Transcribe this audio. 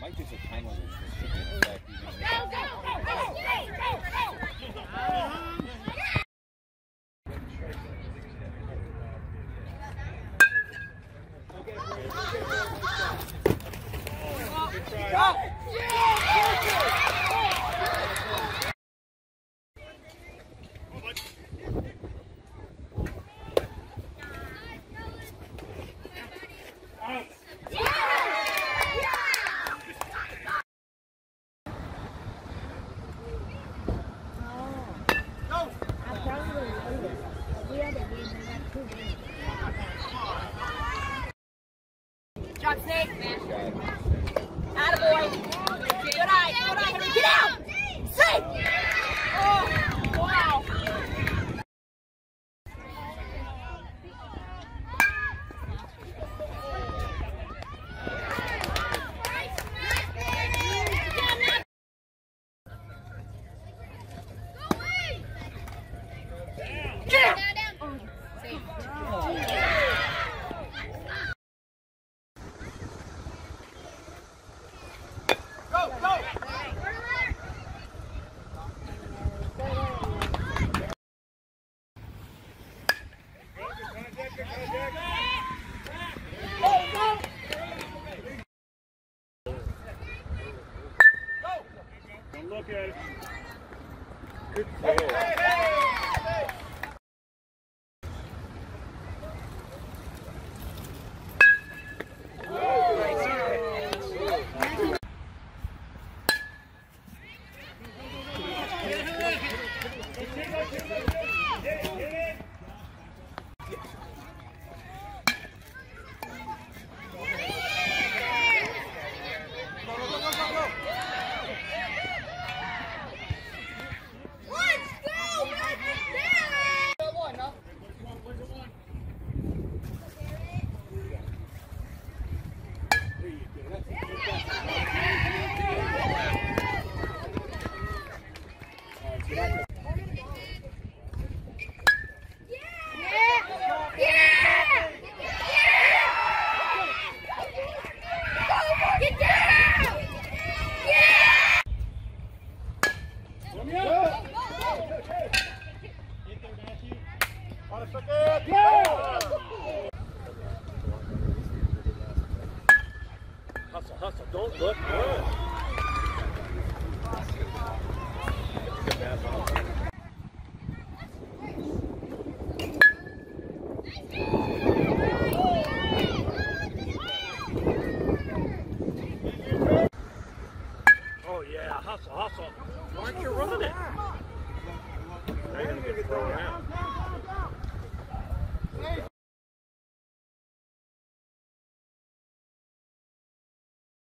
think it's a time limit restriction in effect. even if- Drop snake. Attaboy. Good eye. Good eye. Get out. Don't look at it. Good throw. Hustle, hustle. Don't look. Good. Hustle, hustle. Why aren't you running? Now you're gonna get thrown out.